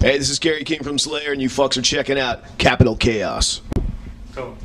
Hey, this is Gary King from Slayer, and you fucks are checking out Capital Chaos. Cool.